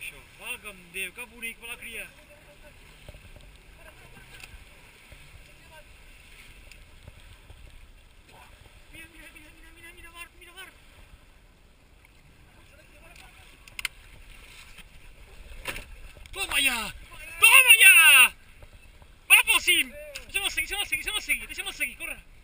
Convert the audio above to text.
Poxa, valga-me Deus, que bonito para lá Toma ya! Toma ya! Vamos, Sim! Deixa-me seguir, deixa-me seguir, deixa-me seguir, deixa-me seguir, corre!